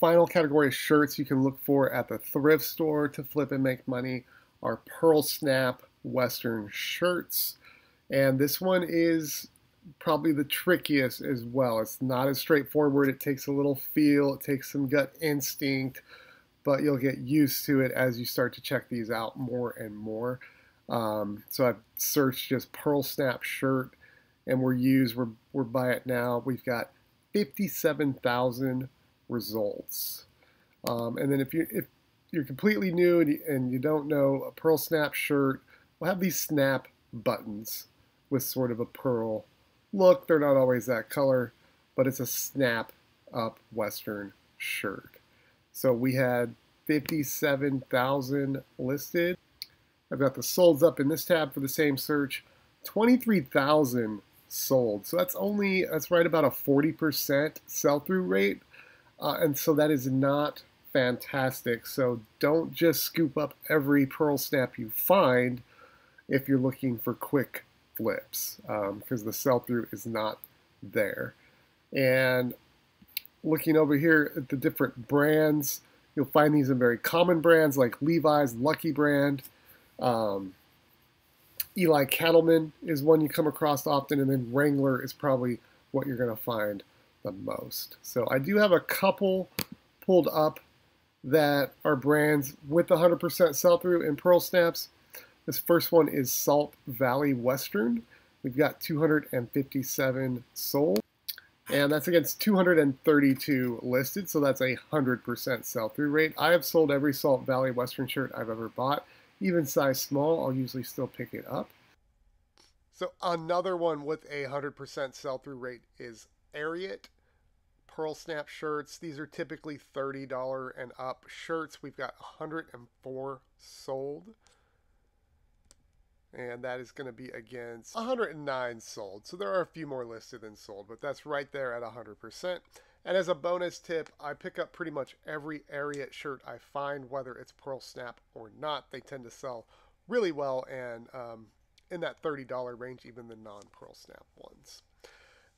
Final category of shirts you can look for at the thrift store to flip and make money are Pearl Snap Western shirts. And this one is probably the trickiest as well. It's not as straightforward. It takes a little feel, it takes some gut instinct, but you'll get used to it as you start to check these out more and more. Um, so I've searched just Pearl Snap shirt and we're used, we're, we're by it now. We've got 57,000 results. Um, and then if you if you're completely new and you, and you don't know a Pearl Snap shirt, we'll have these snap buttons with sort of a pearl look. They're not always that color, but it's a snap up Western shirt. So we had 57,000 listed. I've got the solds up in this tab for the same search. 23,000 sold. So that's only, that's right about a 40% sell-through rate. Uh, and so that is not fantastic. So don't just scoop up every pearl snap you find if you're looking for quick flips because um, the sell-through is not there. And looking over here at the different brands, you'll find these in very common brands like Levi's, Lucky Brand, um, Ely Cattleman is one you come across often, and then Wrangler is probably what you're going to find the most. So I do have a couple pulled up that are brands with 100% sell-through in Pearl Snaps. This first one is Salt Valley Western. We've got 257 sold, and that's against 232 listed, so that's a 100% sell-through rate. I have sold every Salt Valley Western shirt I've ever bought. Even size small, I'll usually still pick it up. So another one with a 100% sell-through rate is Ariat Pearl Snap shirts. These are typically $30 and up shirts. We've got 104 sold. And that is going to be against 109 sold. So there are a few more listed than sold, but that's right there at 100%. And as a bonus tip, I pick up pretty much every Ariat shirt I find, whether it's Pearl Snap or not. They tend to sell really well and um, in that $30 range, even the non Pearl Snap ones.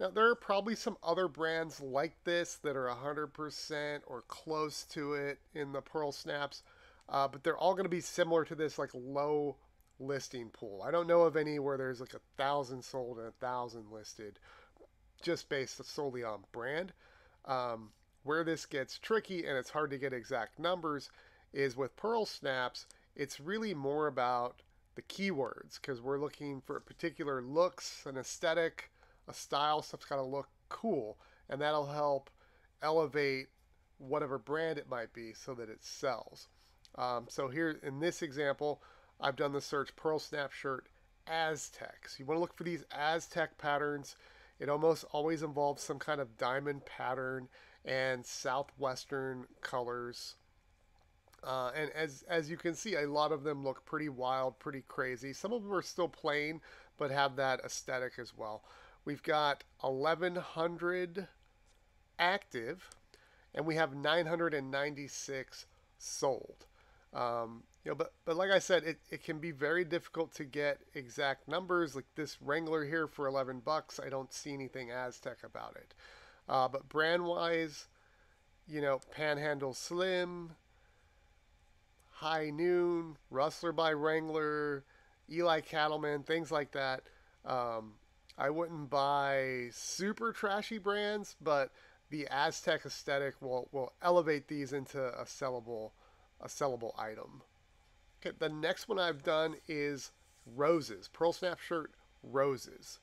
Now, there are probably some other brands like this that are 100% or close to it in the Pearl Snaps, uh, but they're all going to be similar to this, like low listing pool. I don't know of any where there's like a thousand sold and a thousand listed, just based solely on brand. Um, where this gets tricky and it's hard to get exact numbers is with Pearl Snaps, it's really more about the keywords because we're looking for particular looks, an aesthetic, a style. Stuff's got to look cool, and that'll help elevate whatever brand it might be so that it sells. Um, so here in this example, I've done the search Pearl Snap Shirt Aztec. So you want to look for these Aztec patterns it almost always involves some kind of diamond pattern and southwestern colors. Uh, and as as you can see, a lot of them look pretty wild, pretty crazy. Some of them are still plain, but have that aesthetic as well. We've got 1,100 active, and we have 996 sold. Um, you know, but but like I said, it, it can be very difficult to get exact numbers. Like this Wrangler here for 11 bucks, I don't see anything Aztec about it. Uh, but brand wise, you know, Panhandle Slim, High Noon, Rustler by Wrangler, Ely Cattleman, things like that. Um, I wouldn't buy super trashy brands, but the Aztec aesthetic will, will elevate these into a sellable a sellable item. Okay, the next one I've done is roses. Pearl Snap shirt, roses.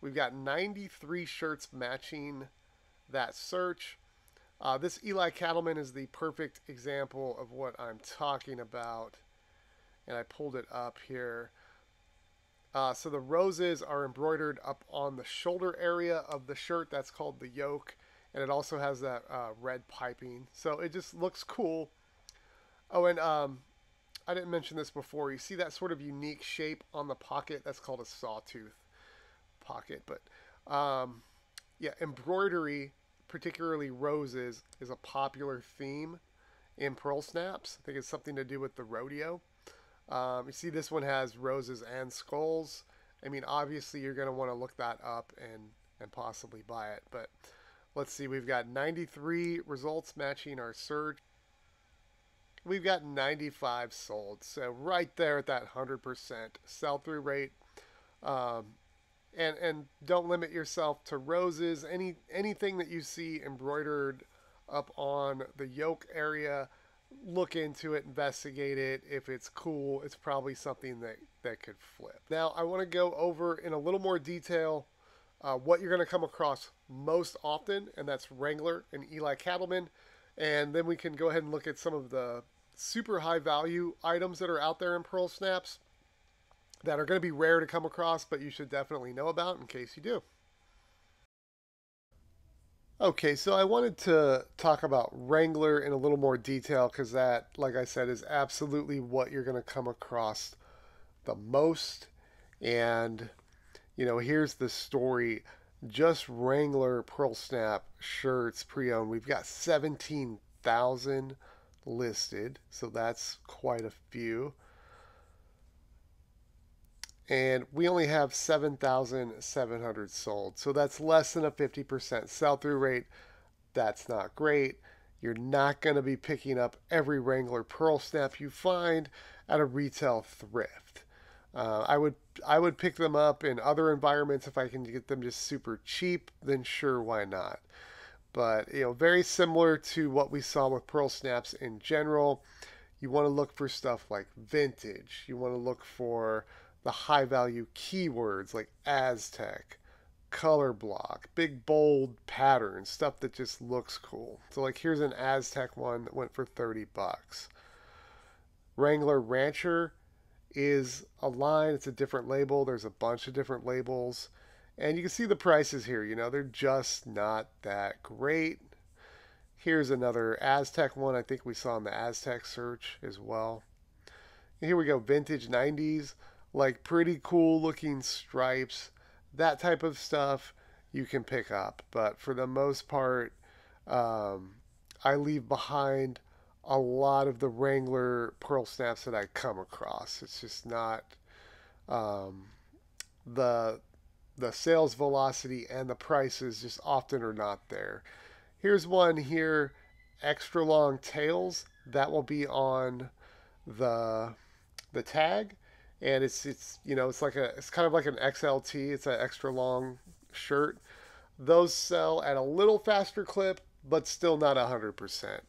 We've got 93 shirts matching that search. Uh, this Ely Cattleman is the perfect example of what I'm talking about. And I pulled it up here. Uh, so the roses are embroidered up on the shoulder area of the shirt. That's called the yoke. And it also has that uh, red piping. So it just looks cool. Oh, and um, I didn't mention this before. You see that sort of unique shape on the pocket? That's called a sawtooth pocket. But um, yeah, embroidery, particularly roses, is a popular theme in Pearl Snaps. I think it's something to do with the rodeo. Um, you see, this one has roses and skulls. I mean, obviously, you're going to want to look that up and and possibly buy it. But Let's see, we've got 93 results matching our search. We've got 95 sold. So right there at that 100% sell through rate. Um, and and don't limit yourself to roses. Any anything that you see embroidered up on the yoke area, look into it, investigate it. If it's cool, it's probably something that that could flip. Now I want to go over in a little more detail uh, what you're going to come across most often, and that's Wrangler and Ely Cattleman. And then we can go ahead and look at some of the super high value items that are out there in Pearl Snaps that are going to be rare to come across, but you should definitely know about in case you do. Okay, so I wanted to talk about Wrangler in a little more detail because that, like I said, is absolutely what you're going to come across the most. And, you know, here's the story just Wrangler Pearl Snap shirts pre owned. We've got 17,000 listed, so that's quite a few and we only have 7,700 sold. So that's less than a 50% sell through rate. That's not great. You're not going to be picking up every Wrangler Pearl Snap you find at a retail thrift. Uh, I would I would pick them up in other environments if I can get them just super cheap. Then sure, why not? But you know, very similar to what we saw with Pearl Snaps in general. You want to look for stuff like vintage. You want to look for the high value keywords like Aztec, color block, big bold patterns, stuff that just looks cool. So like here's an Aztec one that went for 30 bucks. Wrangler Rancher is a line, it's a different label. There's a bunch of different labels. And you can see the prices here, you know, they're just not that great. Here's another Aztec one I think we saw in the Aztec search as well. Here we go, vintage 90s like pretty cool looking stripes, that type of stuff you can pick up. But for the most part, um, I leave behind a lot of the Wrangler pearl snaps that I come across. It's just not um, the the sales velocity and the prices just often are not there. Here's one here, extra long tails. That will be on the the tag and it's it's you know it's like a it's kind of like an XLT. It's an extra long shirt. Those sell at a little faster clip, but still not hundred percent.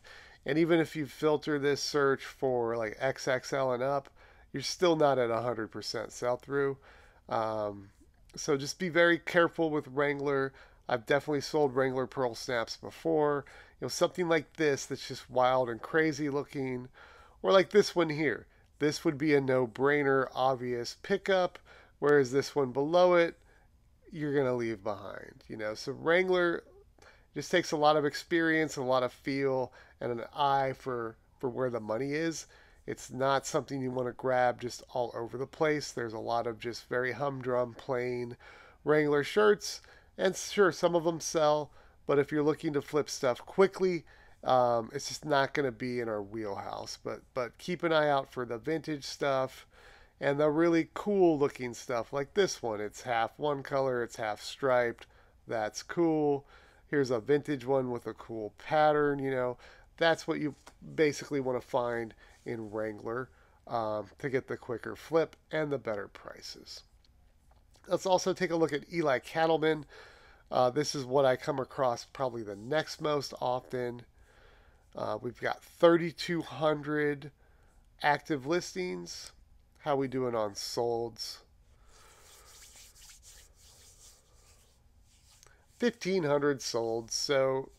And even if you filter this search for like XXL and up, you're still not at hundred percent sell through. Um, so just be very careful with Wrangler. I've definitely sold Wrangler Pearl Snaps before. You know, something like this that's just wild and crazy looking, or like this one here this would be a no-brainer, obvious pickup, whereas this one below it, you're going to leave behind. You know, so Wrangler just takes a lot of experience, a lot of feel, and an eye for for where the money is. It's not something you want to grab just all over the place. There's a lot of just very humdrum, plain Wrangler shirts, and sure, some of them sell. But if you're looking to flip stuff quickly, um, it's just not going to be in our wheelhouse. But but keep an eye out for the vintage stuff and the really cool looking stuff like this one. It's half one color, it's half striped. That's cool. Here's a vintage one with a cool pattern. You know, that's what you basically want to find in Wrangler um, to get the quicker flip and the better prices. Let's also take a look at Ely Cattleman. Uh, this is what I come across probably the next most often. Uh, we've got 3,200 active listings. How we doing on solds? 1,500 sold. So,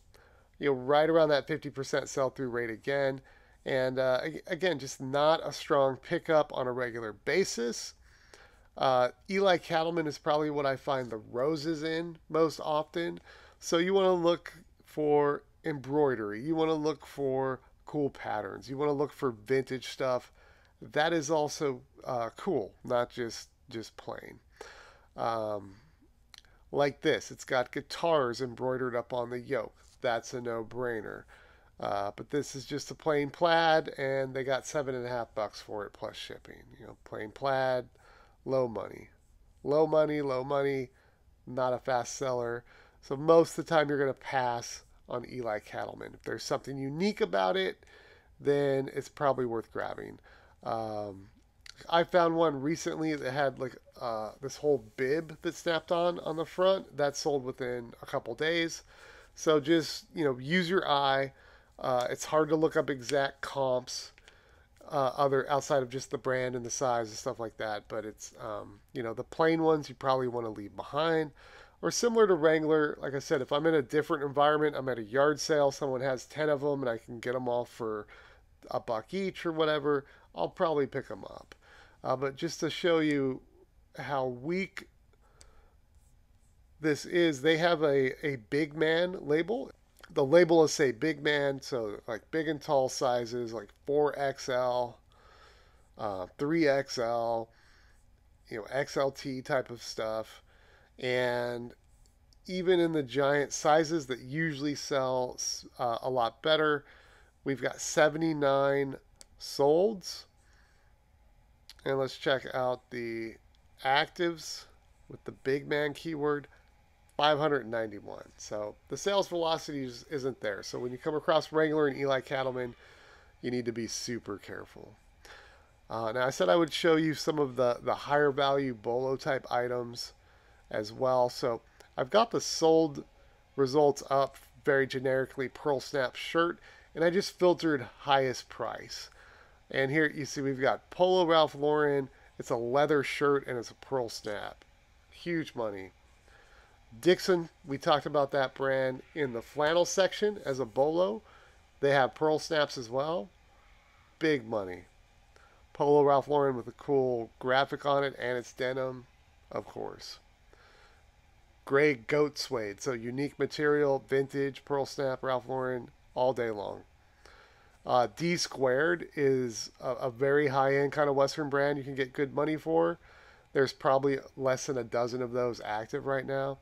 you know, right around that 50% sell through rate again. And uh, again, just not a strong pickup on a regular basis. Uh, Ely Cattleman is probably what I find the roses in most often. So you want to look for embroidery, you want to look for cool patterns, you want to look for vintage stuff. That is also uh, cool, not just just plain. Um, like this, it's got guitars embroidered up on the yoke. That's a no-brainer. Uh, but this is just a plain plaid, and they got seven and a half bucks for it plus shipping. You know, plain plaid, low money, low money, low money, not a fast seller. So most of the time, you're to pass on Ely Cattleman. If there's something unique about it, then it's probably worth grabbing. Um, I found one recently that had like uh, this whole bib that snapped on on the front. That sold within a couple days. So just you know, use your eye. Uh, it's hard to look up exact comps, uh, other outside of just the brand and the size and stuff like that. But it's um, you know the plain ones you probably want to leave behind. Or similar to Wrangler, like I said, if I'm in a different environment, I'm at a yard sale, someone has 10 of them and I can get them all for a buck each or whatever, I'll probably pick them up. Uh, but just to show you how weak this is, they have a, a big man label. The label will say big man, so like big and tall sizes, like 4XL, uh, 3XL, you know, XLT type of stuff and even in the giant sizes that usually sell uh, a lot better, we've got 79 solds. And let's check out the actives with the big man keyword 591. So the sales velocity isn't there. So when you come across Wrangler and Ely Cattleman, you need to be super careful. Uh, now I said I would show you some of the, the higher value bolo type items as well. So I've got the sold results up very generically Pearl Snap shirt, and I just filtered highest price. And here you see we've got Polo Ralph Lauren. It's a leather shirt and it's a Pearl Snap. Huge money. Dixxon, we talked about that brand in the flannel section as a bolo. They have Pearl Snaps as well. Big money. Polo Ralph Lauren with a cool graphic on it and it's denim, of course gray goat suede. So unique material, vintage, pearl snap, Ralph Lauren, all day long. Uh, D squared is a, a very high end kind of Western brand you can get good money for. There's probably less than a dozen of those active right now.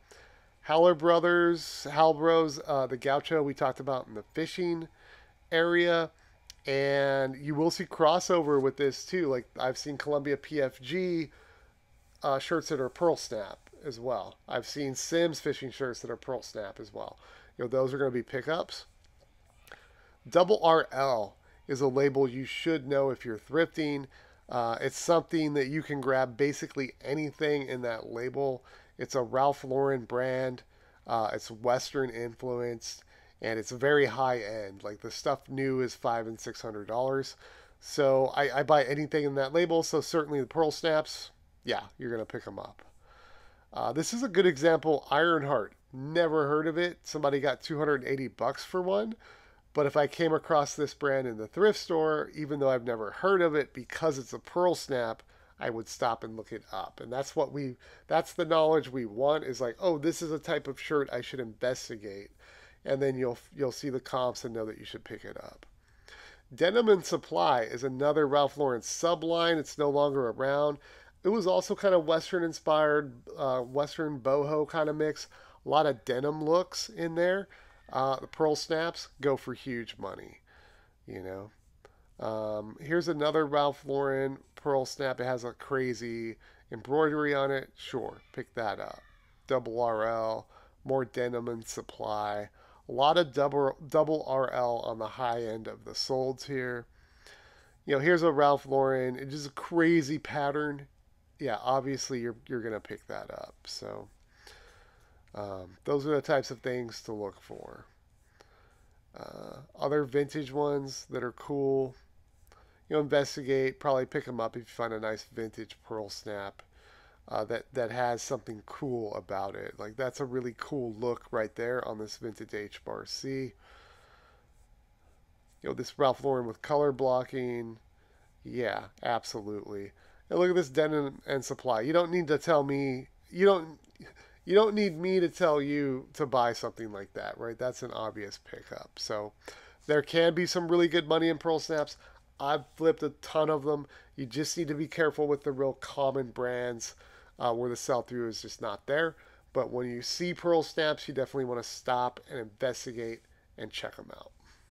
Howler Brothers, Halbros, uh, the Gaucho we talked about in the fishing area. And you will see crossover with this too. Like I've seen Columbia PFG uh, shirts that are Pearl Snap as well. I've seen Simms fishing shirts that are Pearl Snap as well. You know, those are going to be pickups. Double RL is a label you should know if you're thrifting. Uh, it's something that you can grab basically anything in that label. It's a Ralph Lauren brand. Uh, it's Western influenced and it's very high end. Like the stuff new is five and six hundred dollars. So I, I buy anything in that label. So certainly the pearl snaps, yeah, you're gonna pick them up. Uh, this is a good example. Ironheart. Never heard of it. Somebody got 280 bucks for one. But if I came across this brand in the thrift store, even though I've never heard of it, because it's a pearl snap, I would stop and look it up. And that's what we that's the knowledge we want is like, oh, this is a type of shirt I should investigate. And then you'll you'll see the comps and know that you should pick it up. Denim and Supply is another Ralph Lauren subline. It's no longer around it was also kind of Western inspired, uh, Western boho kind of mix. A lot of denim looks in there. Uh, the pearl snaps go for huge money, you know. Um, here's another Ralph Lauren pearl snap. It has a crazy embroidery on it. Sure, pick that up. Double RL, more denim and supply. A lot of double double RL on the high end of the solds here. You know, here's a Ralph Lauren. It's just a crazy pattern yeah, obviously you're you're gonna pick that up. So um, those are the types of things to look for. Uh, other vintage ones that are cool, you know, investigate. Probably pick them up if you find a nice vintage pearl snap uh, that that has something cool about it. Like that's a really cool look right there on this vintage H bar C. You know, this Ralph Lauren with color blocking. Yeah, absolutely. And look at this denim and supply. You don't need to tell me. You don't. You don't need me to tell you to buy something like that, right? That's an obvious pickup. So there can be some really good money in pearl snaps. I've flipped a ton of them. You just need to be careful with the real common brands uh, where the sell through is just not there. But when you see pearl snaps, you definitely want to stop and investigate and check them out.